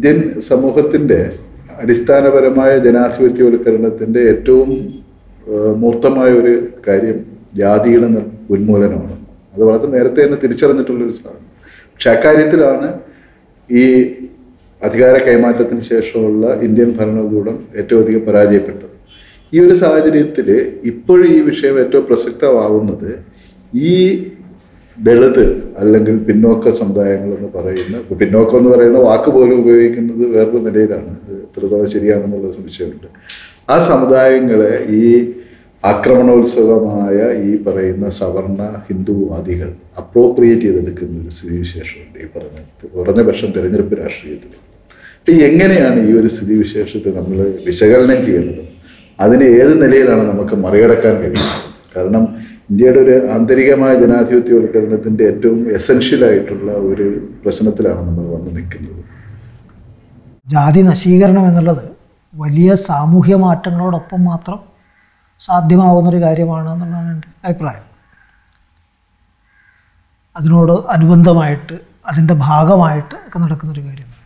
Indian സമൂഹത്തിന്റെ അടിസ്ഥാനപരമായ ജനാധിപത്യവൽക്കരണത്തിന്റെ ഏറ്റവും മൂർത്തമായ ഒരു കാര്യം ജാതിയുടെ ഉന്മൂലനമാണ്. അത് വളരെ നേരത്തെ തന്നെ തിരിച്ചറിഞ്ഞിട്ടുള്ളൊരു സാധനം. പക്ഷെ അക്കാര്യത്തിലാണ് ഈ അധികാര കൈമാറ്റത്തിന് ശേഷമുള്ള ഇന്ത്യൻ ഭരണകൂടം ഏറ്റവും അധികം പരാജയപ്പെട്ടത്. ഈ ഒരു സാഹചര്യത്തിൽ ഇപ്പോഴും ഈ വിഷയം ഏറ്റവും പ്രസക്തമാവുന്നത് ഈ ദളിത് അല്ലെങ്കിൽ പിന്നോക്ക സമുദായങ്ങൾ എന്ന് പറയുന്ന പിന്നോക്കം എന്ന് പറയുന്ന വാക്ക് പോലും ഉപയോഗിക്കുന്നത് വേറൊരു നിലയിലാണ്. എത്രത്തോളം ശരിയാണെന്നുള്ള സംശയമുണ്ട്. ആ സമുദായങ്ങളെ ഈ ആക്രമണോത്സവമായ ഈ പറയുന്ന സവർണ ഹിന്ദുവാദികൾ അപ്രോപ്രിയേറ്റ് ചെയ്തെടുക്കുന്ന ഒരു സ്ഥിതിവിശേഷമുണ്ട് ഈ പറഞ്ഞ കുറഞ്ഞ പക്ഷം തിരഞ്ഞെടുപ്പ് രാഷ്ട്രീയത്തിൽ. എങ്ങനെയാണ് ഈ ഒരു സ്ഥിതിവിശേഷത്തെ നമ്മൾ വിശകലനം ചെയ്യേണ്ടത്? അതിനെ ഏത് നിലയിലാണ് നമുക്ക് മറികടക്കാൻ കഴിയുന്നത്? കാരണം ഇന്ത്യയുടെ ഒരു ആന്തരികമായ ജനാധിപത്യവൽക്കരണത്തിന്റെ ഏറ്റവും എസെൻഷ്യൽ ആയിട്ടുള്ള ഒരു പ്രശ്നത്തിലാണ് നമ്മൾ വന്ന് നിൽക്കുന്നത്. ജാതി നശീകരണം എന്നുള്ളത് വലിയ സാമൂഹ്യ മാറ്റങ്ങളോടൊപ്പം മാത്രം സാധ്യമാവുന്നൊരു കാര്യമാണ് എന്നുള്ളതാണ് എന്റെ അഭിപ്രായം. അതിനോട് അനുബന്ധമായിട്ട് അതിന്റെ ഭാഗമായിട്ട് ഒക്കെ നടക്കുന്നൊരു കാര്യമാണ്.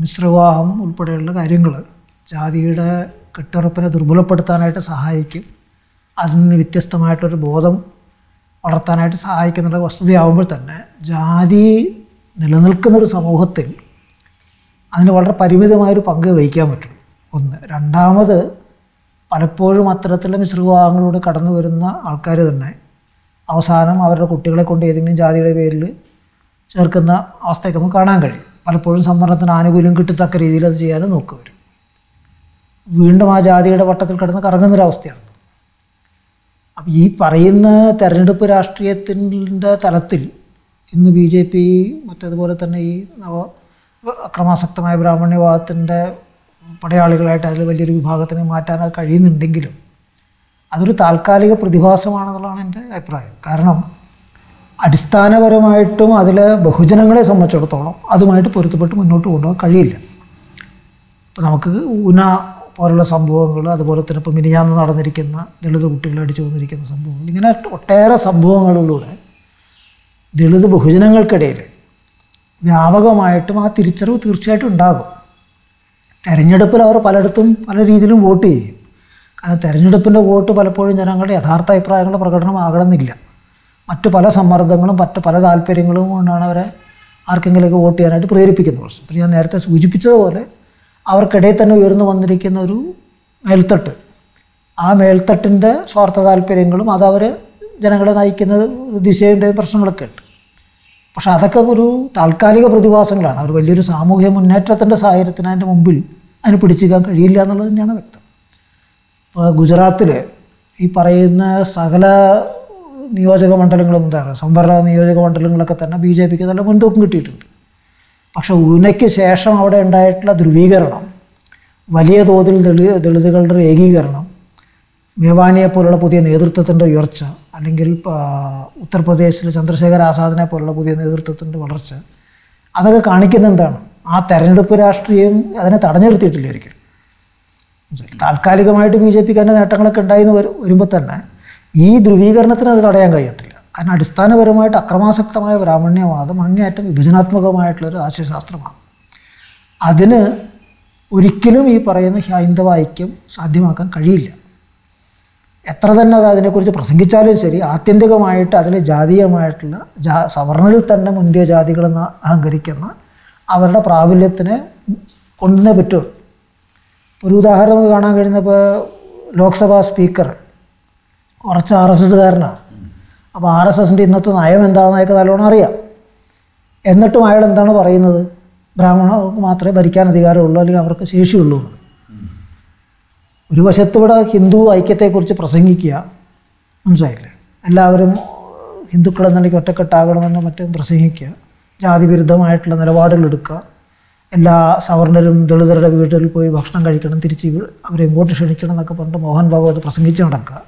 മിശ്രവാഹം ഉൾപ്പെടെയുള്ള കാര്യങ്ങൾ ജാതിയുടെ കെട്ടുറപ്പിനെ ദുർബലപ്പെടുത്താനായിട്ട് സഹായിക്കും. അതിൽ നിന്ന് വ്യത്യസ്തമായിട്ടൊരു ബോധം വളർത്താനായിട്ട് സഹായിക്കുന്നുള്ള വസ്തുതയാവുമ്പോൾ തന്നെ ജാതി നിലനിൽക്കുന്നൊരു സമൂഹത്തിൽ അതിന് വളരെ പരിമിതമായൊരു പങ്ക് വഹിക്കാൻ പറ്റും. ഒന്ന്. രണ്ടാമത് പലപ്പോഴും അത്തരത്തിലുള്ള മിശ്രവിവാഹങ്ങളിലൂടെ കടന്നു വരുന്ന ആൾക്കാർ തന്നെ അവസാനം അവരുടെ കുട്ടികളെ കൊണ്ട് ഏതെങ്കിലും ജാതിയുടെ പേരിൽ ചേർക്കുന്ന അവസ്ഥയൊക്കെ നമുക്ക് കാണാൻ കഴിയും. പലപ്പോഴും സംവരണത്തിന് ആനുകൂല്യം കിട്ടത്തക്ക രീതിയിൽ അത് ചെയ്യാനും നോക്കുക വരും വീണ്ടും ആ ജാതിയുടെ വട്ടത്തിൽ കിടന്ന് കറങ്ങുന്നൊരവസ്ഥയാണ്. അപ്പം ഈ പറയുന്ന തെരഞ്ഞെടുപ്പ് രാഷ്ട്രീയത്തിന്റെ തലത്തിൽ ഇന്ന് ബി ജെ പി മറ്റേതുപോലെ തന്നെ ഈ നവ അക്രമാസക്തമായ ബ്രാഹ്മണ്യവാദത്തിന്റെ പടയാളികളായിട്ട് അതിൽ വലിയൊരു വിഭാഗത്തിനെ മാറ്റാൻ കഴിയുന്നുണ്ടെങ്കിലും അതൊരു താൽക്കാലിക പ്രതിഭാസമാണെന്നുള്ളതാണ് എന്റെ അഭിപ്രായം. കാരണം അടിസ്ഥാനപരമായിട്ടും അതിൽ ബഹുജനങ്ങളെ സംബന്ധിച്ചിടത്തോളം അതുമായിട്ട് പൊരുത്തപ്പെട്ട് മുന്നോട്ട് കൊണ്ടുപോകാൻ കഴിയില്ല. ഇപ്പോൾ നമുക്ക് ഊന പോലുള്ള സംഭവങ്ങൾ അതുപോലെ തന്നെ ഇപ്പോൾ മിനിയാന്ന് നടന്നിരിക്കുന്ന ദളിത് കുട്ടികളെ അടിച്ചു വന്നിരിക്കുന്ന സംഭവങ്ങൾ ഇങ്ങനെ ഒട്ടേറെ സംഭവങ്ങളിലൂടെ ദളിത് ബഹുജനങ്ങൾക്കിടയിൽ വ്യാപകമായിട്ടും ആ തിരിച്ചറിവ് തീർച്ചയായിട്ടും ഉണ്ടാകും. തെരഞ്ഞെടുപ്പിൽ അവർ പലയിടത്തും പല രീതിയിലും വോട്ട് ചെയ്യും. കാരണം തെരഞ്ഞെടുപ്പിന്റെ വോട്ട് പലപ്പോഴും ജനങ്ങളുടെ യഥാർത്ഥ അഭിപ്രായങ്ങളുടെ പ്രകടനമാകണമെന്നില്ല മറ്റു പല സമ്മർദ്ദങ്ങളും മറ്റ് പല താല്പര്യങ്ങളും കൊണ്ടാണ് അവരെ ആർക്കെങ്കിലുമൊക്കെ വോട്ട് ചെയ്യാനായിട്ട് പ്രേരിപ്പിക്കുന്നത്. ഇപ്പം ഞാൻ നേരത്തെ സൂചിപ്പിച്ചതുപോലെ അവർക്കിടയിൽ തന്നെ ഉയർന്നു വന്നിരിക്കുന്ന ഒരു മേൽത്തട്ട്. ആ മേൽത്തട്ടിന്റെ സ്വാർത്ഥ താല്പര്യങ്ങളും അതവർ ജനങ്ങളെ നയിക്കുന്ന ദിശയുടെ പ്രശ്നങ്ങളൊക്കെ ഉണ്ട്. പക്ഷെ അതൊക്കെ ഒരു താൽക്കാലിക പ്രതിഭാസങ്ങളാണ്. അവർ വലിയൊരു സാമൂഹ്യ മുന്നേറ്റത്തിന്റെ സാഹചര്യത്തിന് അതിന്റെ മുമ്പിൽ അതിന് പിടിച്ചിരിക്കാൻ കഴിയില്ല എന്നുള്ളത് തന്നെയാണ് വ്യക്തം. ഇപ്പോൾ ഗുജറാത്തിൽ ഈ പറയുന്ന സകല നിയോജക മണ്ഡലങ്ങളും എന്താണ് സംവരണ നിയോജക മണ്ഡലങ്ങളൊക്കെ തന്നെ ബി ജെ പിക്ക് നല്ല മുൻതൂക്കം കിട്ടിയിട്ടുണ്ട്. പക്ഷെ ഊനയ്ക്ക് ശേഷം അവിടെ ഉണ്ടായിട്ടുള്ള ധ്രുവീകരണം വലിയ തോതിൽ ദളി ദളിതുകളുടെ ഏകീകരണം മേവാനിയെ പോലുള്ള പുതിയ നേതൃത്വത്തിന്റെ ഉയർച്ച അല്ലെങ്കിൽ ഉത്തർപ്രദേശിൽ ചന്ദ്രശേഖർ ആസാദിനെ പോലുള്ള പുതിയ നേതൃത്വത്തിന്റെ വളർച്ച അതൊക്കെ കാണിക്കുന്ന എന്താണ്? ആ തെരഞ്ഞെടുപ്പ് രാഷ്ട്രീയം അതിനെ തടഞ്ഞു ഒരിക്കലും? താൽക്കാലികമായിട്ട് ബി ജെ പിക്ക് അതിന്റെ നേട്ടങ്ങളൊക്കെ ഉണ്ടായി എന്ന് വരുമ്പോൾ തന്നെ ഈ ധ്രുവീകരണത്തിന് അത് തടയാൻ കഴിയട്ടില്ല കാരണം അടിസ്ഥാനപരമായിട്ട് അക്രമാസക്തമായ ബ്രാഹ്മണ്യവാദം അങ്ങേയറ്റം വിഭജനാത്മകമായിട്ടുള്ളൊരു ആശയശാസ്ത്രമാണ്. അതിന് ഒരിക്കലും ഈ പറയുന്ന ഹൈന്ദവ ഐക്യം സാധ്യമാക്കാൻ കഴിയില്ല. എത്ര തന്നെ അത് അതിനെക്കുറിച്ച് പ്രസംഗിച്ചാലും ശരി ആത്യന്തികമായിട്ട് അതിലെ ജാതീയമായിട്ടുള്ള ജാ സവർണയിൽ തന്നെ മുന്തിയ ജാതികളെന്ന് അഹങ്കരിക്കുന്ന അവരുടെ പ്രാബല്യത്തിനെ കൊണ്ടുവന്നേ പറ്റൂ ഒരു ഉദാഹരണം കാണാൻ കഴിയുന്നപ്പോൾ ലോക്സഭാ സ്പീക്കർ കുറച്ച് ആർ എസ് എസ്സുകാരനാണ്. അപ്പോൾ ആർ എസ് എസിന്റെ ഇന്നത്തെ നയം എന്താണെന്ന് അയാൾക്ക് നല്ലോണം അറിയാം. എന്നിട്ടും അയാൾ എന്താണ് പറയുന്നത്? ബ്രാഹ്മണർക്ക് മാത്രമേ ഭരിക്കാൻ അധികാരമുള്ളൂ അല്ലെങ്കിൽ അവർക്ക് ശേഷിയുള്ളൂ. ഒരു വശത്ത് ഇവിടെ ഹിന്ദു ഐക്യത്തെക്കുറിച്ച് പ്രസംഗിക്കുക മനസ്സിലായില്ലേ? എല്ലാവരും ഹിന്ദുക്കൾ എന്നുണ്ടെങ്കിൽ ഒറ്റക്കെട്ടാകണമെന്ന് മറ്റും പ്രസംഗിക്കുക ജാതി വിരുദ്ധമായിട്ടുള്ള നിലപാടുകൾ എടുക്കുക എല്ലാ സവർണരും ദളിതരുടെ വീട്ടിൽ പോയി ഭക്ഷണം കഴിക്കണം തിരിച്ച് അവരെ ഇങ്ങോട്ട് ക്ഷണിക്കണം എന്നൊക്കെ പറഞ്ഞിട്ട് മോഹൻ ഭാഗവത് പ്രസംഗിച്ച് നടക്കുക.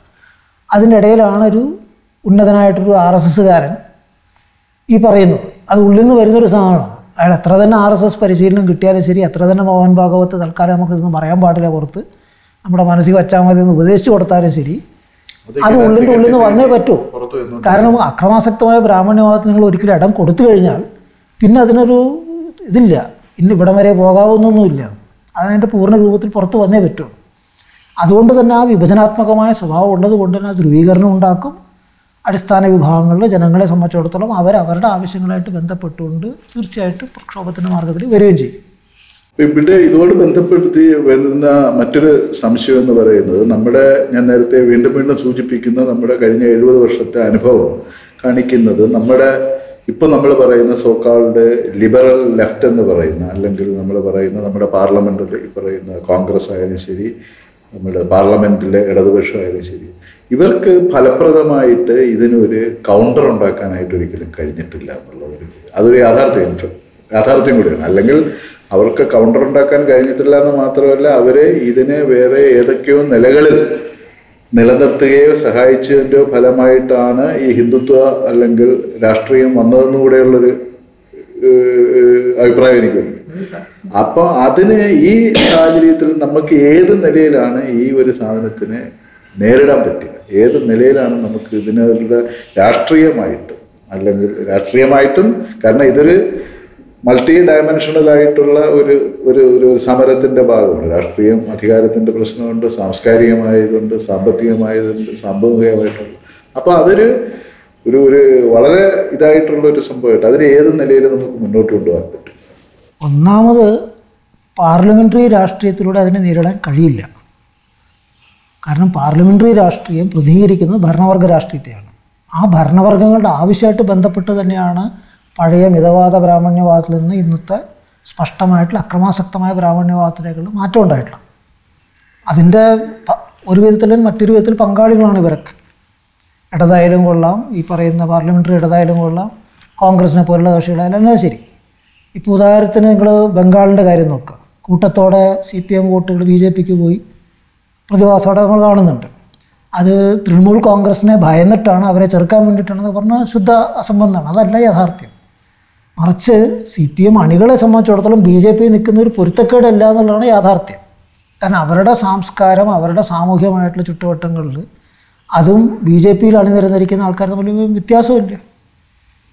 അതിന്റെ ഇടയിലാണ് ഒരു ഉന്നതനായിട്ടൊരു ആർ എസ് എസ്സുകാരൻ ഈ പറയുന്നു അത് ഉള്ളിൽ നിന്ന് വരുന്നൊരു സാധനമാണ്. അയാൾ എത്ര തന്നെ ആർ എസ് എസ് പരിശീലനം കിട്ടിയാലും ശരി എത്ര തന്നെ മോഹൻ ഭാഗവത്ത് തൽക്കാലം നമുക്ക് ഇതൊന്നും പറയാൻ പാടില്ല പുറത്ത്. നമ്മുടെ മനസ്സിൽ വച്ചാൽ മതി എന്ന് ഉപദേശിച്ചു കൊടുത്താലും ശരി. അത് ഉള്ളിന്റെ ഉള്ളിൽ നിന്ന് വന്നേ പറ്റൂ. കാരണം അക്രമാസക്തമായ ബ്രാഹ്മണ്യവാദത്തിന് നിങ്ങൾ ഒരിക്കലും ഇടം കൊടുത്തു കഴിഞ്ഞാൽ പിന്നെ അതിനൊരു ഇതില്ല. ഇന്ന് ഇവിടം വരെ പോകാവുന്നൊന്നുമില്ല. അതിന്റെ പൂർണ രൂപത്തിൽ പുറത്ത് വന്നേ പറ്റുള്ളൂ. അതുകൊണ്ട് തന്നെ ആ വിഭജനാത്മകമായ സ്വഭാവം ഉള്ളത് കൊണ്ട് തന്നെ ധ്രുവീകരണം ഉണ്ടാക്കും. അടിസ്ഥാന വിഭാഗങ്ങളിൽ ജനങ്ങളെ സംബന്ധിച്ചിടത്തോളം അവർ അവരുടെ ആവശ്യങ്ങളായിട്ട് ബന്ധപ്പെട്ടുകൊണ്ട് തീർച്ചയായിട്ടും പ്രക്ഷോഭത്തിന്റെ മാർഗത്തിൽ വരികയും ചെയ്യും. ഇവിടെ ഇതോട് ബന്ധപ്പെടുത്തി വരുന്ന മറ്റൊരു സംശയം എന്ന് പറയുന്നത് നമ്മുടെ ഞാൻ നേരത്തെ വീണ്ടും വീണ്ടും സൂചിപ്പിക്കുന്ന നമ്മുടെ കഴിഞ്ഞ എഴുപത് വർഷത്തെ അനുഭവം കാണിക്കുന്നത് നമ്മുടെ ഇപ്പം നമ്മൾ പറയുന്ന സോക്കാളുടെ ലിബറൽ ലെഫ്റ്റ് എന്ന് പറയുന്ന അല്ലെങ്കിൽ നമ്മൾ പറയുന്ന നമ്മുടെ പാർലമെന്റിൽ പറയുന്ന കോൺഗ്രസ് ആയാലും ശരി നമ്മുടെ പാർലമെന്റിലെ ഇടതുപക്ഷമായാലും ശരി ഇവർക്ക് ഫലപ്രദമായിട്ട് ഇതിനൊരു കൗണ്ടർ ഉണ്ടാക്കാനായിട്ട് ഒരിക്കലും കഴിഞ്ഞിട്ടില്ല എന്നുള്ള ഒരു അതൊരു യാഥാർത്ഥ്യം യാഥാർത്ഥ്യം കൂടിയാണ്. അല്ലെങ്കിൽ അവർക്ക് കൗണ്ടർ ഉണ്ടാക്കാൻ കഴിഞ്ഞിട്ടില്ല എന്ന് മാത്രമല്ല അവരെ ഇതിനെ വേറെ ഏതൊക്കെയോ നിലകളിൽ നിലനിർത്തുകയോ സഹായിച്ചതിന്റെയോ ഫലമായിട്ടാണ് ഈ ഹിന്ദുത്വ അല്ലെങ്കിൽ രാഷ്ട്രീയം വന്നതെന്നു കൂടെയുള്ളൊരു അഭിപ്രായം എനിക്കുണ്ട്. അപ്പൊ അതിന് ഈ സാഹചര്യത്തിൽ നമുക്ക് ഏത് നിലയിലാണ് ഈ ഒരു സാധനത്തിനെ നേരിടാൻ പറ്റില്ല. ഏത് നിലയിലാണ് നമുക്ക് ഇതിനുള്ള രാഷ്ട്രീയമായിട്ടും അല്ലെങ്കിൽ രാഷ്ട്രീയമായിട്ടും കാരണം ഇതൊരു മൾട്ടി ഡയമെൻഷണലായിട്ടുള്ള ഒരു ഒരു ഒരു സമരത്തിന്റെ ഭാഗമാണ്. രാഷ്ട്രീയം അധികാരത്തിന്റെ പ്രശ്നമുണ്ട് സാംസ്കാരികമായതുണ്ട് സാമ്പത്തികമായതുണ്ട് സാമ്പത്തികമായിട്ടുണ്ട് അപ്പോൾ അതൊരു ഒരു ഒരു വളരെ ഇതായിട്ടുള്ള ഒരു സംഭവമായിട്ട് അതിന് ഏത് നിലയിൽ നമുക്ക് മുന്നോട്ട് കൊണ്ടുപോകാൻ പറ്റും? ഒന്നാമത് പാർലമെന്ററി രാഷ്ട്രീയത്തിലൂടെ അതിനെ നേരിടാൻ കഴിയില്ല. കാരണം പാർലമെന്ററി രാഷ്ട്രീയം പ്രതിനിധീകരിക്കുന്നത് ഭരണവർഗ രാഷ്ട്രീയത്തെയാണ്. ആ ഭരണവർഗങ്ങളുടെ ആവശ്യമായിട്ട് ബന്ധപ്പെട്ട് തന്നെയാണ് പഴയ മിതവാദ ബ്രാഹ്മണ്യവാദത്തിൽ നിന്ന് ഇന്നത്തെ സ്പഷ്ടമായിട്ടുള്ള അക്രമാസക്തമായ ബ്രാഹ്മണ്യവാദത്തിലേക്കുള്ള മാറ്റം ഉണ്ടായിട്ടുള്ളത്. അതിന്റെ ഒരു വിധത്തിൽ മറ്റൊരു വിധത്തിൽ പങ്കാളികളാണ് ഇവരൊക്കെ. ഇടതായാലും കൊള്ളാം ഈ പറയുന്ന പാർലമെന്ററി ഇടതായാലും കൊള്ളാം കോൺഗ്രസിനെ പോലുള്ള കക്ഷികളായാലും എല്ലാം ശരി. ഇപ്പോൾ ഉദാഹരണത്തിന് നിങ്ങൾ ബംഗാളിന്റെ കാര്യം നോക്കുക. കൂട്ടത്തോടെ സി പി എം വോട്ടുകൾ ബി ജെ പിക്ക് പോയി. പ്രതിഭാസോടെ നമ്മൾ കാണുന്നുണ്ട്. അത് തൃണമൂൽ കോൺഗ്രസിനെ ഭയന്നിട്ടാണ് അവരെ ചെറുക്കാൻ വേണ്ടിയിട്ടാണെന്ന് പറഞ്ഞാൽ ശുദ്ധ അസംബന്ധമാണ്. അതല്ല യാഥാർത്ഥ്യം. മറിച്ച് സി പി എം അണികളെ സംബന്ധിച്ചിടത്തോളം ബി ജെ പി നിൽക്കുന്ന ഒരു പൊരുത്തക്കേടല്ല എന്നുള്ളതാണ് യാഥാർത്ഥ്യം. കാരണം അവരുടെ സംസ്കാരം അവരുടെ സാമൂഹികമായിട്ടുള്ള ചുറ്റുവട്ടങ്ങളിൽ അതും ബി ജെ പിയിൽ അണിനിരന്നിരിക്കുന്ന ആൾക്കാർ തമ്മിൽ വ്യത്യാസമില്ല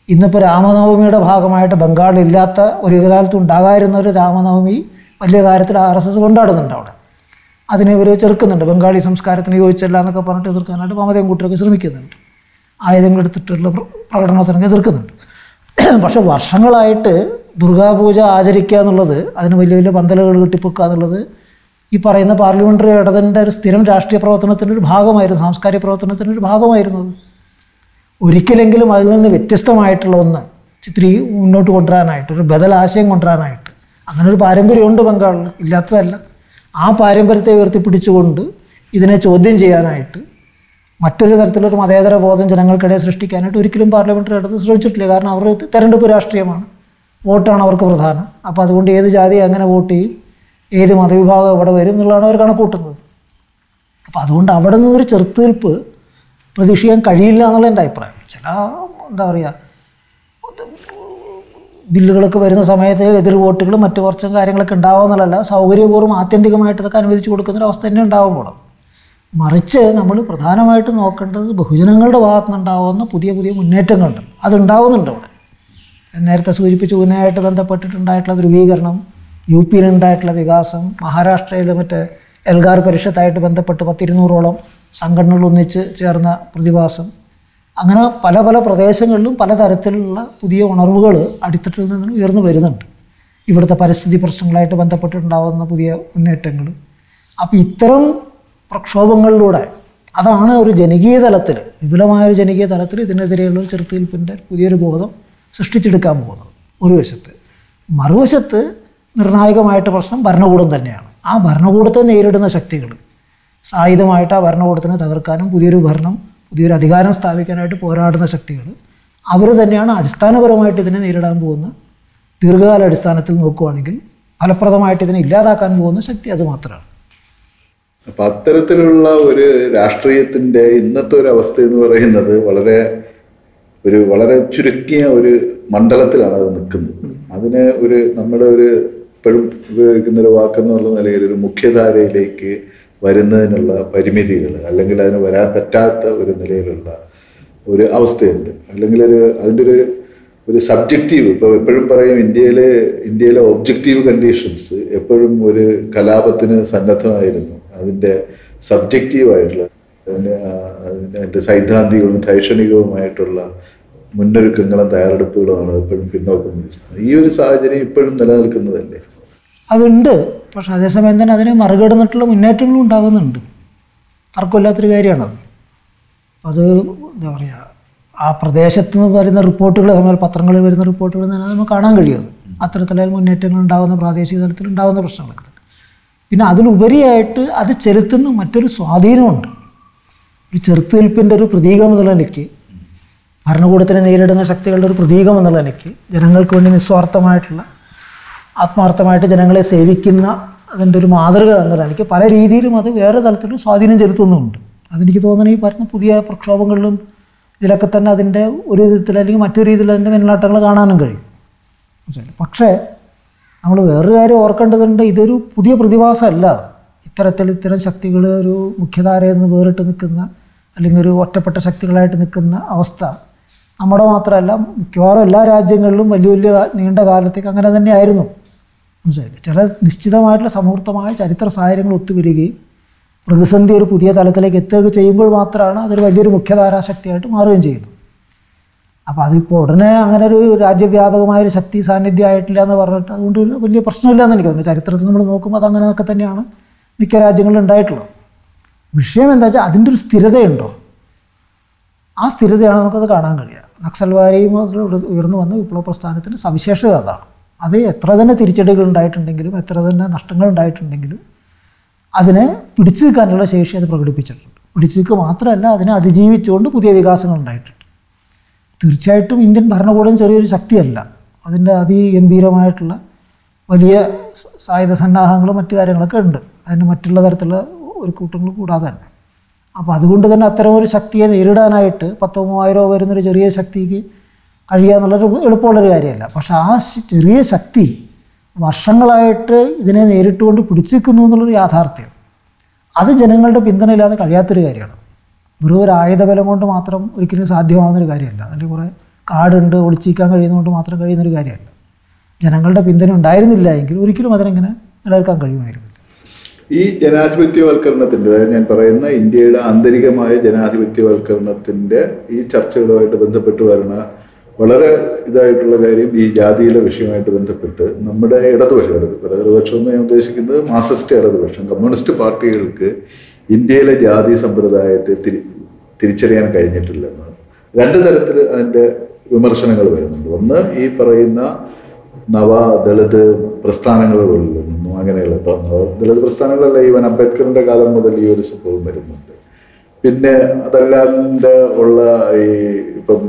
ഇന്നിപ്പോൾ രാമനവമിയുടെ ഭാഗമായിട്ട് ബംഗാളിലില്ലാത്ത ഒരു കാലത്ത് ഉണ്ടാകാതിരുന്ന ഒരു രാമനവമി വലിയ കാര്യത്തിൽ ആർ എസ് എസ് കൊണ്ടാടുന്നുണ്ട് അവിടെ. അതിനെ ഇവർ ചെറുക്കുന്നുണ്ട്. ബംഗാളി സംസ്കാരത്തിന് യോജിച്ചല്ല എന്നൊക്കെ പറഞ്ഞിട്ട് എതിർക്കാനായിട്ട് മമതയും കൂട്ടരൊക്കെ ശ്രമിക്കുന്നുണ്ട്. ആയുധങ്ങൾ എടുത്തിട്ടുള്ള പ്രകടനത്തിനൊക്കെ എതിർക്കുന്നുണ്ട്. പക്ഷെ വർഷങ്ങളായിട്ട് ദുർഗാപൂജ ആചരിക്കുക എന്നുള്ളത് അതിന് വലിയ വലിയ പന്തലുകൾ കെട്ടിപ്പൊക്കുക എന്നുള്ളത് ഈ പറയുന്ന പാർലമെന്ററി ഇടതിന്റെ ഒരു സ്ഥിരം രാഷ്ട്രീയ പ്രവർത്തനത്തിന്റെ ഒരു ഭാഗമായിരുന്നു. സാംസ്കാരിക പ്രവർത്തനത്തിന്റെ ഒരു ഭാഗമായിരുന്നത്. ഒരിക്കലെങ്കിലും അതിൽ നിന്ന് വ്യത്യസ്തമായിട്ടുള്ള ഒന്ന് ചിത്രീ മുന്നോട്ട് കൊണ്ടുവരാനായിട്ട് ഒരു ബദൽ ആശയം കൊണ്ടുവരാനായിട്ട്. അങ്ങനെ ഒരു പാരമ്പര്യമുണ്ട് ബംഗാളിൽ. ഇല്ലാത്തതല്ല. ആ പാരമ്പര്യത്തെ ഉയർത്തിപ്പിടിച്ചുകൊണ്ട് ഇതിനെ ചോദ്യം ചെയ്യാനായിട്ട് മറ്റൊരു തരത്തിലൊരു മതേതര ബോധം ജനങ്ങൾക്കിടയിൽ സൃഷ്ടിക്കാനായിട്ട് ഒരിക്കലും പാർലമെന്ററി അടുത്ത് ശ്രമിച്ചിട്ടില്ല. കാരണം അവർ തെരഞ്ഞെടുപ്പ് രാഷ്ട്രീയമാണ്. വോട്ടാണ് അവർക്ക് പ്രധാനം. അപ്പോൾ അതുകൊണ്ട് ഏത് ജാതി അങ്ങനെ വോട്ട് ചെയ്യും ഏത് മതവിഭാഗം ഇവിടെ വരും എന്നുള്ളതാണ് അവർ കണക്കൂട്ടുന്നത് അപ്പോൾ അതുകൊണ്ട് അവിടെ നിന്നൊരു ചെറുത്തുനിൽപ്പ് പ്രതീക്ഷിക്കാൻ കഴിയില്ല എന്നുള്ള എന്റെ അഭിപ്രായം. ചില എന്താ പറയുക ബില്ലുകളൊക്കെ വരുന്ന സമയത്ത് എതിർ വോട്ടുകൾ മറ്റു കുറച്ചും കാര്യങ്ങളൊക്കെ ഉണ്ടാവുമെന്നുള്ളതല്ല സൗകര്യപൂർവം ആത്യന്തികമായിട്ട് ഇതൊക്കെ അനുവദിച്ചു കൊടുക്കുന്നൊരവസ്ഥ തന്നെ ഉണ്ടാവും മറിച്ച് നമ്മൾ പ്രധാനമായിട്ട് നോക്കേണ്ടത് ബഹുജനങ്ങളുടെ ഭാഗത്തു നിന്നുണ്ടാവുന്ന പുതിയ പുതിയ മുന്നേറ്റങ്ങളുണ്ട്. അതുണ്ടാവുന്നുണ്ട് അവിടെ. നേരത്തെ സൂചിപ്പിച്ച ഊനയായിട്ട് ബന്ധപ്പെട്ടിട്ടുണ്ടായിട്ടുള്ള ധ്രുവീകരണം യു പിയിലുണ്ടായിട്ടുള്ള വികാസം മഹാരാഷ്ട്രയിൽ മറ്റേ എൽഗാർ പരിഷത്തായിട്ട് ബന്ധപ്പെട്ട് പത്തിരുന്നൂറോളം സംഘടനകൾ ഒന്നിച്ച് ചേർന്ന പ്രതിഭാസം അങ്ങനെ പല പല പ്രദേശങ്ങളിലും പലതരത്തിലുള്ള പുതിയ ഉണർവുകൾ അടിത്തട്ടിൽ നിന്ന് ഉയർന്നു വരുന്നുണ്ട്. ഇവിടുത്തെ പരിസ്ഥിതി പ്രശ്നങ്ങളായിട്ട് ബന്ധപ്പെട്ടിട്ടുണ്ടാകുന്ന പുതിയ മുന്നേറ്റങ്ങൾ. അപ്പോൾ ഇത്തരം പ്രക്ഷോഭങ്ങളിലൂടെ അതാണ് ഒരു ജനകീയ തലത്തിൽ വിപുലമായ ഒരു ജനകീയ തലത്തിൽ ഇതിനെതിരെയുള്ള ഒരു ചെറുത്തുനിൽപ്പിന്റെ പുതിയൊരു ബോധം സൃഷ്ടിച്ചെടുക്കാൻ പോകുന്നത്. ഒരു വശത്ത്. മറുവശത്ത് നിർണായകമായിട്ട് പ്രശ്നം ഭരണകൂടം തന്നെയാണ്. ആ ഭരണകൂടത്തെ നേരിടുന്ന ശക്തികൾ സായുധമായിട്ട് ആ ഭരണകൂടത്തിനെ തകർക്കാനും പുതിയൊരു ഭരണം പുതിയൊരു അധികാരം സ്ഥാപിക്കാനായിട്ട് പോരാടുന്ന ശക്തികൾ അവർ തന്നെയാണ് അടിസ്ഥാനപരമായിട്ട് ഇതിനെ നേരിടാൻ പോകുന്ന ദീർഘകാല അടിസ്ഥാനത്തിൽ നോക്കുകയാണെങ്കിൽ ഫലപ്രദമായിട്ട് ഇതിനെ ഇല്ലാതാക്കാൻ പോകുന്ന ശക്തി അത് മാത്രമാണ്. അപ്പൊ അത്തരത്തിലുള്ള ഒരു രാഷ്ട്രീയത്തിന്റെ ഇന്നത്തെ ഒരു അവസ്ഥ എന്ന് പറയുന്നത് വളരെ ഒരു വളരെ ചുരുക്കിയ ഒരു മണ്ഡലത്തിലാണ് അത് നിൽക്കുന്നത്. അതിന് ഒരു നമ്മുടെ ഒരു ഇപ്പോഴും ഉപയോഗിക്കുന്ന ഒരു വാക്കെന്നുള്ള നിലയിൽ ഒരു മുഖ്യധാരയിലേക്ക് വരുന്നതിനുള്ള പരിമിതികൾ അല്ലെങ്കിൽ അതിന് വരാൻ പറ്റാത്ത ഒരു നിലയിലുള്ള ഒരു അവസ്ഥയുണ്ട്. അല്ലെങ്കിൽ ഒരു അതിന്റെ ഒരു ഒരു സബ്ജക്റ്റീവ് ഇപ്പോൾ എപ്പോഴും പറയും ഇന്ത്യയിലെ ഇന്ത്യയിലെ ഒബ്ജക്റ്റീവ് കണ്ടീഷൻസ് എപ്പോഴും ഒരു കലാപത്തിന് സന്നദ്ധമായിരുന്നു. അതിന്റെ സബ്ജക്റ്റീവായിട്ടുള്ള അതിന്റെ സൈദ്ധാന്തികവും ധൈക്ഷണികവുമായിട്ടുള്ള മുന്നൊരുക്കങ്ങളും തയ്യാറെടുപ്പുകളുമാണ് എപ്പോഴും പിന്നോക്കം ഈ ഒരു സാഹചര്യം ഇപ്പോഴും നിലനിൽക്കുന്നതല്ലേ? അതുണ്ട്. പക്ഷെ അതേസമയം തന്നെ അതിനെ മറികടന്നിട്ടുള്ള മുന്നേറ്റങ്ങളും ഉണ്ടാകുന്നുണ്ട്. തർക്കമില്ലാത്തൊരു കാര്യമാണത്. അത് എന്താ പറയുക ആ പ്രദേശത്ത് നിന്ന് വരുന്ന റിപ്പോർട്ടുകൾ നമ്മൾ പത്രങ്ങളിൽ വരുന്ന റിപ്പോർട്ടുകൾ തന്നെ നമുക്ക് കാണാൻ കഴിയുന്നത്. അത്തരത്തിലെ മുന്നേറ്റങ്ങൾ ഉണ്ടാകുന്ന പ്രാദേശിക തലത്തിൽ ഉണ്ടാകുന്ന പ്രശ്നങ്ങളൊക്കെ പിന്നെ അതിലുപരിയായിട്ട് അത് ചെലുത്തുന്ന മറ്റൊരു സ്വാധീനമുണ്ട്. ഒരു ചെറുത്തുനിൽപ്പിന്റെ ഒരു പ്രതീകം എന്നുള്ള നിലയ്ക്ക് ഭരണകൂടത്തിനെ നേരിടുന്ന ശക്തികളുടെ ഒരു പ്രതീകം എന്നുള്ള നിലയ്ക്ക് ജനങ്ങൾക്ക് വേണ്ടി നിസ്വാർത്ഥമായിട്ടുള്ള ആത്മാർത്ഥമായിട്ട് ജനങ്ങളെ സേവിക്കുന്ന അതിന്റെ ഒരു മാതൃക എന്നുള്ള എനിക്ക് പല രീതിയിലും അത് വേറെ തലത്തിലും സ്വാധീനം ചെലുത്തുന്നുമുണ്ട് അതെനിക്ക് തോന്നുന്നത് ഈ പറഞ്ഞ പുതിയ പ്രക്ഷോഭങ്ങളിലും ഇതിലൊക്കെ തന്നെ അതിന്റെ ഒരു വിധത്തിൽ അല്ലെങ്കിൽ മറ്റൊരു രീതിയിൽ അതിന്റെ മെന്നാട്ടങ്ങൾ കാണാനും കഴിയും. പക്ഷേ നമ്മൾ വേറൊരു കാര്യം ഓർക്കേണ്ടതുണ്ട് ഇതൊരു പുതിയ പ്രതിഭാസമല്ല. ഇത്തരത്തിൽ ഇത്തരം ശക്തികൾ ഒരു മുഖ്യധാരയിൽ നിന്ന് വേറിട്ട് നിൽക്കുന്ന അല്ലെങ്കിൽ ഒരു ഒറ്റപ്പെട്ട ശക്തികളായിട്ട് നിൽക്കുന്ന അവസ്ഥ നമ്മുടെ മാത്രമല്ല മിക്കവാറും എല്ലാ രാജ്യങ്ങളിലും വലിയ വലിയ നീണ്ട കാലത്തേക്ക് അങ്ങനെ തന്നെയായിരുന്നു. മനസ്സിലായില്ലേ? ചില നിശ്ചിതമായിട്ടുള്ള സമൂർത്തമായ ചരിത്ര സാഹചര്യങ്ങൾ ഒത്തുവരികയും പ്രതിസന്ധി ഒരു പുതിയ തലത്തിലേക്ക് എത്തുകയൊക്കെ ചെയ്യുമ്പോൾ മാത്രമാണ് അതൊരു വലിയൊരു മുഖ്യധാരാ ശക്തിയായിട്ട് മാറുകയും ചെയ്യുന്നത്. അപ്പോൾ അതിപ്പോൾ ഉടനെ അങ്ങനെ ഒരു രാജ്യവ്യാപകമായ ഒരു ശക്തി സാന്നിധ്യം ആയിട്ടില്ല എന്ന് പറഞ്ഞിട്ട് അതുകൊണ്ട് വലിയ പ്രശ്നമില്ല എന്ന് എനിക്ക് തോന്നുന്നു ചരിത്രത്തിൽ നമ്മൾ നോക്കുമ്പോൾ അത് അങ്ങനെയൊക്കെ തന്നെയാണ് മിക്ക രാജ്യങ്ങളിലും ഉണ്ടായിട്ടുള്ളത്. വിഷയം എന്താ വെച്ചാൽ അതിന്റെ ഒരു സ്ഥിരതയുണ്ടോ? ആ സ്ഥിരതയാണ് നമുക്കത് കാണാൻ കഴിയുക. നക്സൽവാരിയും ഉയർന്നു വന്ന വിപ്ലവ പ്രസ്ഥാനത്തിന്റെ സവിശേഷത അതാണ്. അത് എത്ര തന്നെ തിരിച്ചടികൾ ഉണ്ടായിട്ടുണ്ടെങ്കിലും എത്ര തന്നെ നഷ്ടങ്ങൾ ഉണ്ടായിട്ടുണ്ടെങ്കിലും അതിനെ പിടിച്ചു നിൽക്കാനുള്ള ശേഷി അത് പ്രകടിപ്പിച്ചിട്ടുണ്ട്. പിടിച്ചു നിൽക്കുക മാത്രമല്ല അതിനെ അതിജീവിച്ചുകൊണ്ട് പുതിയ വികാസങ്ങൾ ഉണ്ടായിട്ടുണ്ട്. തീർച്ചയായിട്ടും ഇന്ത്യൻ ഭരണകൂടം ചെറിയൊരു ശക്തിയല്ല. അതിന്റെ അതിഗംഭീരമായിട്ടുള്ള വലിയ സായുധ സന്നാഹങ്ങളും മറ്റു കാര്യങ്ങളൊക്കെ ഉണ്ട്. അതിന് മറ്റുള്ള തരത്തിലുള്ള ഒരു കൂട്ടങ്ങൾ കൂടാതെ തന്നെ. അപ്പോൾ അതുകൊണ്ട് തന്നെ അത്തരം ഒരു ശക്തിയെ നേരിടാനായിട്ട് പത്തോ മൂവായിരമോ വരുന്നൊരു ചെറിയ ശക്തിക്ക് കഴിയുക എന്നുള്ളൊരു എളുപ്പമുള്ളൊരു കാര്യമല്ല. പക്ഷെ ആ ചെറിയ ശക്തി വർഷങ്ങളായിട്ട് ഇതിനെ നേരിട്ടുകൊണ്ട് പിടിച്ചു നിൽക്കുന്നു എന്നുള്ളൊരു യാഥാർത്ഥ്യം. അത് ജനങ്ങളുടെ പിന്തുണയില്ലാതെ കഴിയാത്തൊരു കാര്യമാണ്. വെറും ഒരു ആയുധബലം കൊണ്ട് മാത്രം ഒരിക്കലും സാധ്യമാകുന്നൊരു കാര്യമല്ല. അതിൽ കുറേ കാടുണ്ട് ഒളിച്ചിരിക്കാൻ കഴിയുന്നതുകൊണ്ട് മാത്രം കഴിയുന്നൊരു കാര്യമല്ല. ജനങ്ങളുടെ പിന്തുണ ഉണ്ടായിരുന്നില്ല എങ്കിൽ ഒരിക്കലും അതിനെങ്ങനെ നിലനിൽക്കാൻ കഴിയുമായിരുന്നില്ല. ഈ ജനാധിപത്യവൽക്കരണത്തിന്റെ ഞാൻ പറയുന്ന ഇന്ത്യയുടെ ആന്തരികമായ ജനാധിപത്യവൽക്കരണത്തിന്റെ ഈ ചർച്ചകളുമായിട്ട് ബന്ധപ്പെട്ട് വരുന്ന വളരെ ഇതായിട്ടുള്ള കാര്യം ഈ ജാതിയിലെ വിഷയമായിട്ട് ബന്ധപ്പെട്ട് നമ്മുടെ ഇടതുപക്ഷം ഇടത് ഇടതുപക്ഷം എന്ന് ഞാൻ ഉദ്ദേശിക്കുന്നത് മാർസിസ്റ്റ് ഇടതുപക്ഷം കമ്മ്യൂണിസ്റ്റ് പാർട്ടികൾക്ക് ഇന്ത്യയിലെ ജാതി സമ്പ്രദായത്തെ തിരി തിരിച്ചറിയാൻ കഴിഞ്ഞിട്ടില്ലെന്ന് രണ്ട് തരത്തിൽ അതിന്റെ വിമർശനങ്ങൾ വരുന്നുണ്ട്. ഒന്ന് ഈ പറയുന്ന നവ ദളിത് പ്രസ്ഥാനങ്ങളിൽ നിന്നും അങ്ങനെയുള്ള ദളിത് പ്രസ്ഥാനങ്ങളല്ല ഈവൻ അംബേദ്കറിന്റെ കാലം മുതൽ ഈ ഒരു സംഭവം വരുന്നുണ്ട്. പിന്നെ അതല്ലാതെ ഉള്ള ഈ ഇപ്പം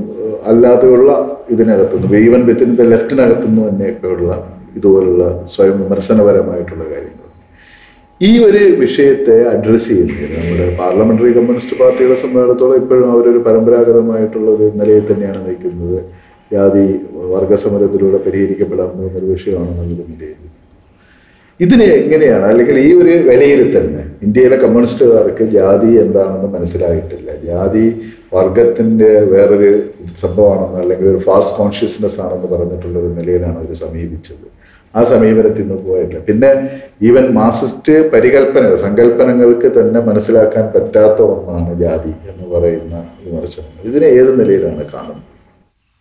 അല്ലാതെയുള്ള ഇതിനകത്തുനിന്ന് ഈവൻ വിത്തിൻ ദ ലെഫ്റ്റിനകത്തുനിന്ന് തന്നെയൊക്കെയുള്ള ഇതുപോലുള്ള സ്വയം വിമർശനപരമായിട്ടുള്ള കാര്യങ്ങൾ. ഈ ഒരു വിഷയത്തെ അഡ്രസ്സ് ചെയ്യുന്നതിന് നമ്മുടെ പാർലമെന്ററി കമ്മ്യൂണിസ്റ്റ് പാർട്ടിയുടെ സംബന്ധിച്ചിടത്തോളം ഇപ്പോഴും അവരൊരു പരമ്പരാഗതമായിട്ടുള്ള ഒരു നിലയിൽ തന്നെയാണ് നയിക്കുന്നത്. ജാതി വർഗസമരത്തിലൂടെ പരിഹരിക്കപ്പെടാവുന്ന ഒരു വിഷയമാണെന്നുള്ളത് നിലയിൽ ഇതിനെ എങ്ങനെയാണ്? അല്ലെങ്കിൽ ഈ ഒരു വിലയിരുത്തലിന് ഇന്ത്യയിലെ കമ്മ്യൂണിസ്റ്റുകാർക്ക് ജാതി എന്താണെന്ന് മനസ്സിലായിട്ടില്ല. ജാതി വർഗത്തിന്റെ വേറൊരു സംഭവമാണെന്ന് അല്ലെങ്കിൽ ഒരു ഫാൾസ് കോൺഷ്യസ്നെസ് ആണെന്ന് പറഞ്ഞിട്ടുള്ള ഒരു നിലയിലാണ് അവർ സമീപിച്ചത്. ആ സമീപനത്തിൽ നിന്ന് പോയിട്ടില്ല. പിന്നെ ഈവൻ മാസിസ്റ്റ് പരികൽപ്പനകൾ സങ്കല്പനങ്ങൾക്ക് തന്നെ മനസ്സിലാക്കാൻ പറ്റാത്ത ഒന്നാണ് ജാതി എന്ന് പറയുന്ന വിമർശനങ്ങൾ. ഇതിനെ ഏത് നിലയിലാണ് കാണുന്നത്?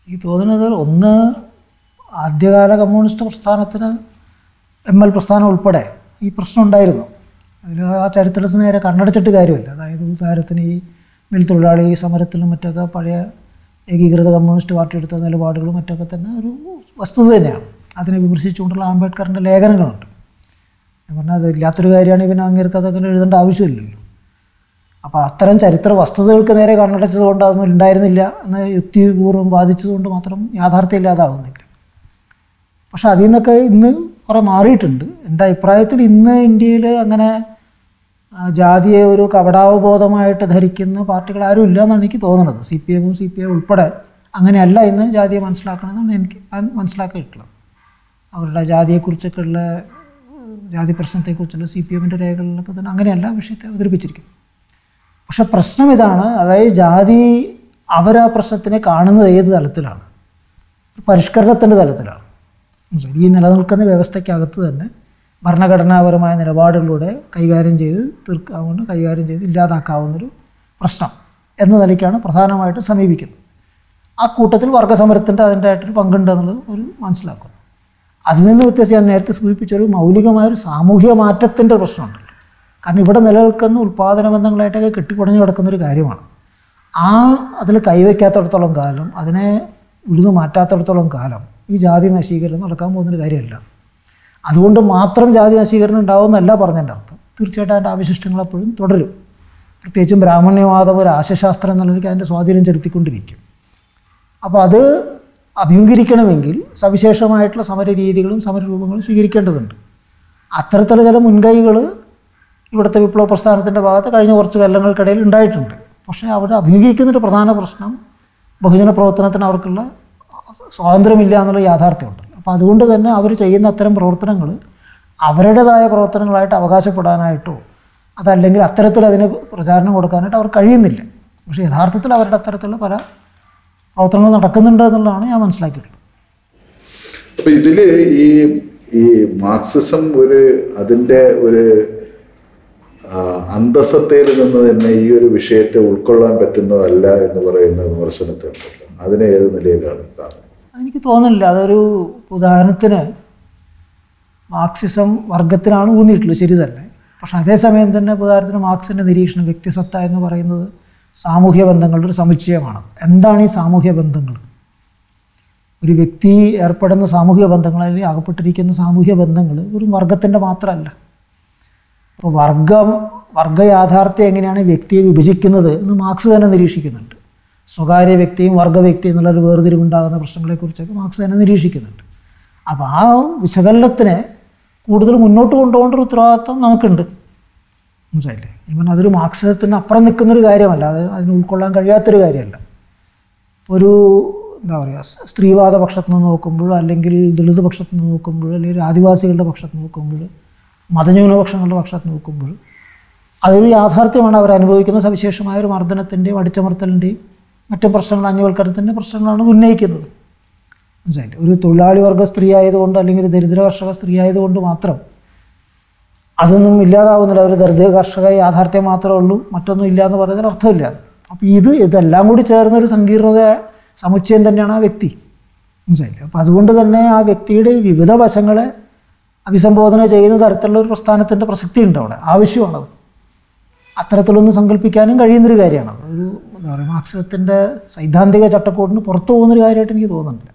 ഈ തോന്നുന്നത് ഒന്ന് ആദ്യകാല കമ്മ്യൂണിസ്റ്റ് പ്രസ്ഥാനത്തിന് എം എൽ പ്രസ്ഥാനം ഉൾപ്പെടെ ഈ പ്രശ്നം ഉണ്ടായിരുന്നു. അതിൽ ആ ചരിത്രത്തിന് നേരെ കണ്ണടച്ചിട്ട് കാര്യമില്ല. അതായത് ഉദാഹരണത്തിന് ഈ മിൽ തൊഴിലാളി സമരത്തിലും മറ്റൊക്കെ പഴയ ഏകീകൃത കമ്മ്യൂണിസ്റ്റ് പാർട്ടി എടുത്ത നിലപാടുകളും മറ്റൊക്കെ തന്നെ ഒരു വസ്തുത തന്നെയാണ്. അതിനെ വിമർശിച്ചുകൊണ്ടുള്ള ആംബേദ്കറിന്റെ ലേഖനങ്ങളുണ്ട്. ഞാൻ പറഞ്ഞാൽ അത് ഇല്ലാത്തൊരു കാര്യമാണ് പിന്നെ അങ്ങേർക്ക് അതൊക്കെ എഴുതേണ്ട ആവശ്യമില്ലല്ലോ. അപ്പോൾ അത്തരം ചരിത്ര വസ്തുതകൾക്ക് നേരെ കണ്ണടച്ചതുകൊണ്ട് അതൊന്നും ഉണ്ടായിരുന്നില്ല എന്ന് യുക്തിപൂർവം ബാധിച്ചതുകൊണ്ട് മാത്രം യാഥാർത്ഥ്യമില്ലാതാവുന്നില്ല. പക്ഷെ അതിൽ നിന്നൊക്കെ ഇന്ന് കുറേ മാറിയിട്ടുണ്ട്. എന്റെ അഭിപ്രായത്തിൽ ഇന്ന് ഇന്ത്യയിൽ അങ്ങനെ ജാതിയെ ഒരു കപടാവബോധമായിട്ട് ധരിക്കുന്ന പാർട്ടികൾ ആരും ഇല്ല എന്നാണ് എനിക്ക് തോന്നുന്നത് സി പി എമ്മും സി പി എം ഉൾപ്പെടെ അങ്ങനെയല്ല ഇന്ന് ജാതിയെ മനസ്സിലാക്കണമെന്നാണ് എനിക്ക് മനസ്സിലാക്കിയിട്ടുള്ളത്. അവരുടെ ജാതിയെക്കുറിച്ചൊക്കെ ഉള്ള ഉം, ജാതി പ്രശ്നത്തെക്കുറിച്ചുള്ള സി പി എമ്മിന്റെ രേഖകളിലൊക്കെ തന്നെ അങ്ങനെയല്ല വിഷയത്തെ അവതരിപ്പിച്ചിരിക്കുന്നു പക്ഷെ പ്രശ്നം ഇതാണ് അതായത് ജാതി അവരാ പ്രശ്നത്തിനെ കാണുന്നത് ഏത് തലത്തിലാണ്? പരിഷ്കരണത്തിന്റെ തലത്തിലാണ്? ഈ നിലനിൽക്കുന്ന വ്യവസ്ഥയ്ക്കകത്ത് തന്നെ ഭരണഘടനാപരമായ നിലപാടുകളിലൂടെ കൈകാര്യം ചെയ്ത് തീർക്കാവുന്ന കൈകാര്യം ചെയ്ത് ഇല്ലാതാക്കാവുന്നൊരു പ്രശ്നം എന്ന നിലയ്ക്കാണ് പ്രധാനമായിട്ട് സമീപിക്കുന്നത്. ആ കൂട്ടത്തിൽ വർഗസമരത്തിന്റെ അതിന്റെ ആയിട്ടൊരു പങ്കുണ്ട് എന്നുള്ളത് ഒരു മനസ്സിലാക്കുന്നു. അതിൽ നിന്ന് വ്യത്യസ്തം ഞാൻ നേരത്തെ സൂചിപ്പിച്ച ഒരു മൗലികമായ ഒരു സാമൂഹിക മാറ്റത്തിന്റെ പ്രശ്നമുണ്ടല്ലോ. കാരണം ഇവിടെ നിലനിൽക്കുന്ന ഉൽപ്പാദന ബന്ധങ്ങളായിട്ടൊക്കെ കെട്ടിപ്പടഞ്ഞു കിടക്കുന്ന ഒരു കാര്യമാണ്. ആ അതിൽ കൈവയ്ക്കാത്തടത്തോളം കാലം അതിനെ ഉഴുതു മാറ്റാത്തടത്തോളം കാലം ഈ ജാതി നശീകരണം നടക്കാൻ പോകുന്നൊരു കാര്യമല്ല. അതുകൊണ്ട് മാത്രം ജാതി നശീകരണം ഉണ്ടാവുമെന്നല്ല പറഞ്ഞതിന്റെ അർത്ഥം. തീർച്ചയായിട്ടും അതിന്റെ അവശിഷ്ടങ്ങൾ എപ്പോഴും തുടരും. പ്രത്യേകിച്ചും ബ്രാഹ്മണ്യവാദം ഒരു ആശയശാസ്ത്രം എന്നുള്ള അതിന്റെ സ്വാധീനം ചെലുത്തിക്കൊണ്ടിരിക്കും. അപ്പോൾ അത് അഭിമുഖീകരിക്കണമെങ്കിൽ സവിശേഷമായിട്ടുള്ള സമര രീതികളും സമരരൂപങ്ങളും സ്വീകരിക്കേണ്ടതുണ്ട്. അത്തരത്തിലുള്ള ചില മുൻകൈകൾ ഇവിടുത്തെ വിപ്ലവ പ്രസ്ഥാനത്തിന്റെ ഭാഗത്ത് കഴിഞ്ഞ കുറച്ച് കൊല്ലങ്ങൾക്കിടയിൽ ഉണ്ടായിട്ടുണ്ട്. പക്ഷേ അവർ അഭിമുഖീകരിക്കുന്നൊരു പ്രധാന പ്രശ്നം ബഹുജന പ്രവർത്തനത്തിന് അവർക്കുള്ള സ്വാതന്ത്ര്യമില്ല എന്നുള്ള യാഥാർത്ഥ്യമുണ്ട്. അപ്പോൾ അതുകൊണ്ട് തന്നെ അവർ ചെയ്യുന്ന അത്തരം പ്രവർത്തനങ്ങൾ അവരുടേതായ പ്രവർത്തനങ്ങളായിട്ട് അവകാശപ്പെടാനായിട്ടോ അതല്ലെങ്കിൽ അത്തരത്തിൽ അതിന് പ്രചാരണം കൊടുക്കാനായിട്ട് അവർ കഴിയുന്നില്ല. പക്ഷേ യഥാർത്ഥത്തിൽ അവരുടെ അത്തരത്തിലുള്ള പല പ്രവർത്തനങ്ങൾ നടക്കുന്നുണ്ട് എന്നുള്ളതാണ് ഞാൻ മനസ്സിലാക്കിയിട്ടുള്ളത്. അപ്പോൾ ഇതിൽ ഈ ഈ മാർക്സിസം ഒരു അതിന്റെ ഒരു അന്തസത്തയിൽ നിന്ന് തന്നെ ഈ ഒരു വിഷയത്തെ ഉൾക്കൊള്ളാൻ പറ്റുന്നതല്ല എന്ന് പറയുന്ന വിമർശനത്തിലുണ്ടല്ലോ അതിനെ ഏത് നിലയിലാണ് എനിക്ക് തോന്നുന്നില്ല. അതൊരു ഉദാഹരണത്തിന് മാർക്സിസം വർഗത്തിനാണ് ഊന്നിയിട്ടുള്ളത്. ശരി തന്നെ. പക്ഷെ അതേസമയം തന്നെ ഉദാഹരണത്തിന് മാർക്സിന്റെ നിരീക്ഷണം വ്യക്തിസത്ത എന്ന് പറയുന്നത് സാമൂഹ്യ ബന്ധങ്ങളുടെ ഒരു സമുച്ചയമാണ്. എന്താണ് ഈ സാമൂഹ്യ ബന്ധങ്ങൾ? ഒരു വ്യക്തി ഏർപ്പെടുന്ന സാമൂഹിക ബന്ധങ്ങൾ അല്ലെങ്കിൽ അകപ്പെട്ടിരിക്കുന്ന സാമൂഹിക ബന്ധങ്ങൾ ഒരു വർഗത്തിന്റെ മാത്രമല്ല. അപ്പോൾ വർഗം വർഗ യാഥാർത്ഥ്യം എങ്ങനെയാണ് വ്യക്തിയെ വിഭജിക്കുന്നത് എന്ന് മാർക്സ് തന്നെ നിരീക്ഷിക്കുന്നുണ്ട്. സ്വകാര്യ വ്യക്തിയും വർഗ വ്യക്തിയും എന്നുള്ളൊരു വേർതിരിവുണ്ടാകുന്ന പ്രശ്നങ്ങളെക്കുറിച്ചൊക്കെ മാർക്സ് തന്നെ നിരീക്ഷിക്കുന്നുണ്ട്. അപ്പോൾ ആ വിശകലനത്തിനെ കൂടുതൽ മുന്നോട്ട് കൊണ്ടുപോകേണ്ട ഒരു ഉത്തരവാദിത്വം നമുക്കുണ്ട്. മനസ്സിലായില്ലേ? ഇവൻ അതൊരു മാർക്സിസത്തിന് അപ്പുറം നിൽക്കുന്നൊരു കാര്യമല്ല. അത് അതിന് ഉൾക്കൊള്ളാൻ കഴിയാത്തൊരു കാര്യമല്ല. ഒരു എന്താ പറയുക സ്ത്രീവാദ പക്ഷത്ത് നിന്ന് നോക്കുമ്പോൾ അല്ലെങ്കിൽ ദളിത് പക്ഷത്ത് നിന്ന് നോക്കുമ്പോൾ അല്ലെങ്കിൽ ആദിവാസികളുടെ പക്ഷത്ത് നോക്കുമ്പോൾ മതന്യൂനപക്ഷങ്ങളുടെ പക്ഷത്ത് നോക്കുമ്പോൾ അതൊരു യാഥാർത്ഥ്യമാണ് അവർ അനുഭവിക്കുന്ന സവിശേഷമായ ഒരു മർദ്ദനത്തിന്റെയും അടിച്ചമർത്തലിന്റെയും മറ്റു പ്രശ്നങ്ങൾ അന്യവൽക്കരണത്തിന്റെ പ്രശ്നങ്ങളാണ് ഉന്നയിക്കുന്നത്. മനസ്സിലായിട്ട് ഒരു തൊഴിലാളി വർഗ സ്ത്രീ ആയതുകൊണ്ട് അല്ലെങ്കിൽ ഒരു ദരിദ്ര കർഷക സ്ത്രീ ആയതുകൊണ്ട് മാത്രം അതൊന്നും ഇല്ലാതാവുന്നില്ല. ഒരു ദരിദ്ര കർഷക യാഥാർത്ഥ്യം മാത്രമേ ഉള്ളൂ. മറ്റൊന്നും ഇല്ല എന്ന് പറയുന്നതിൽ അർത്ഥമില്ല. അപ്പോൾ ഇത് ഇതെല്ലാം കൂടി ചേർന്ന ഒരു സങ്കീർണത സമുച്ചയം തന്നെയാണ് ആ വ്യക്തി. മനസ്സിലായില്ലേ? അപ്പോൾ അതുകൊണ്ട് തന്നെ ആ വ്യക്തിയുടെ വിവിധ വശങ്ങളെ അഭിസംബോധന ചെയ്യുന്ന തരത്തിലുള്ള ഒരു പ്രസ്ഥാനത്തിന്റെ പ്രസക്തി ഉണ്ട് അവിടെ. ആവശ്യമാണത്. അത്തരത്തിലൊന്നും സങ്കല്പിക്കാനും കഴിയുന്നൊരു കാര്യമാണ്. ഒരു എന്താ പറയുക മാർക്സിസത്തിന്റെ സൈദ്ധാന്തിക ചട്ടക്കൂടിന് പുറത്തു പോകുന്നൊരു കാര്യമായിട്ട് എനിക്ക് തോന്നുന്നില്ല.